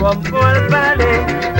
con culpa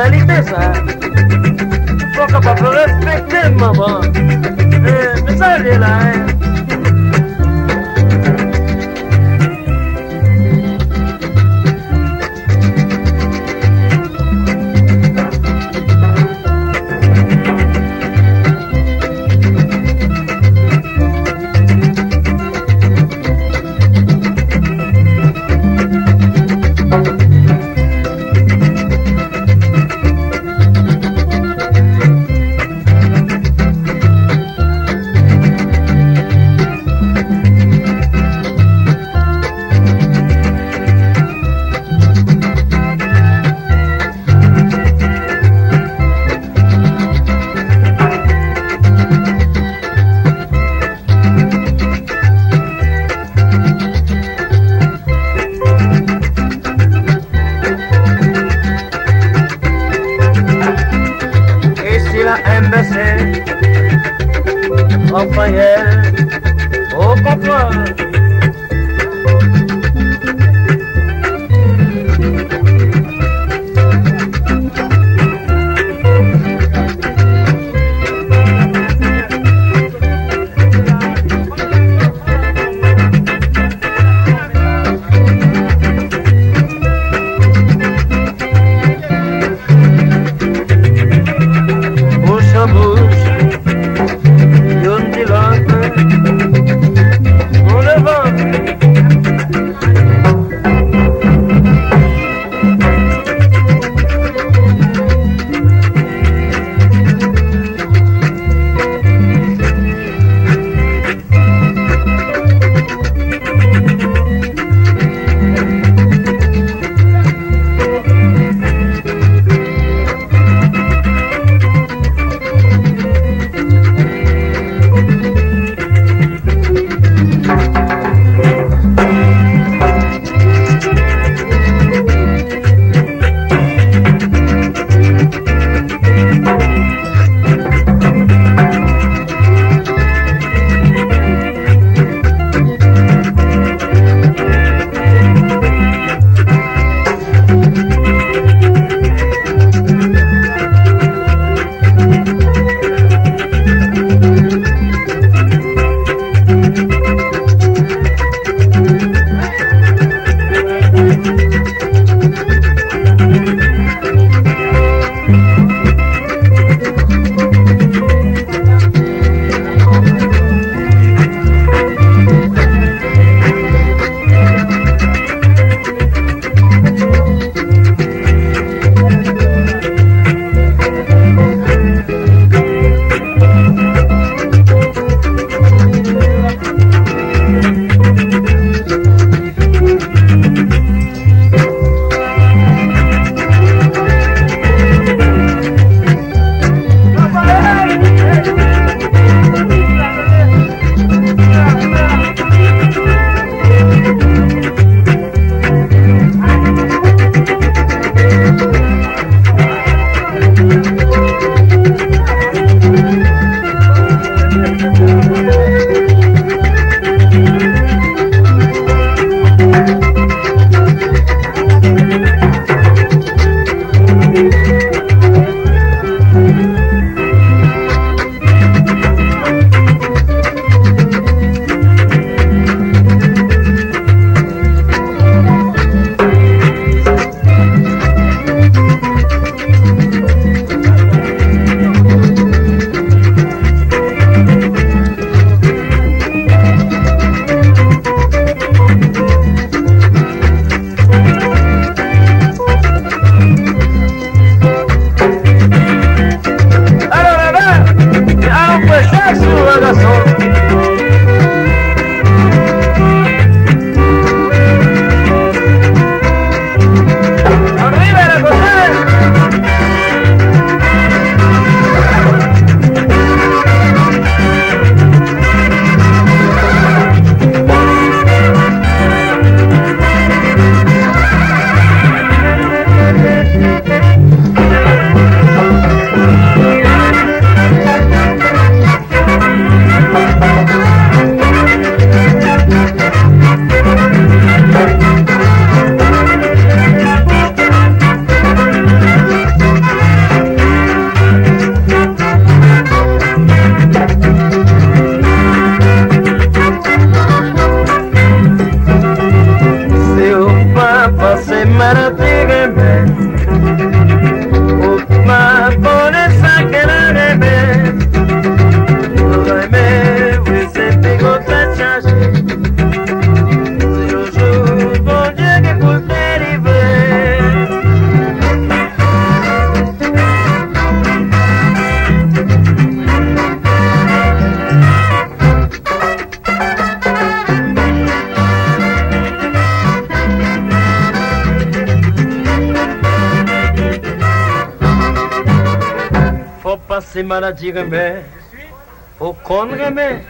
la lindeza. Toca para la. 말씀하나 지금 해? 복권 가매?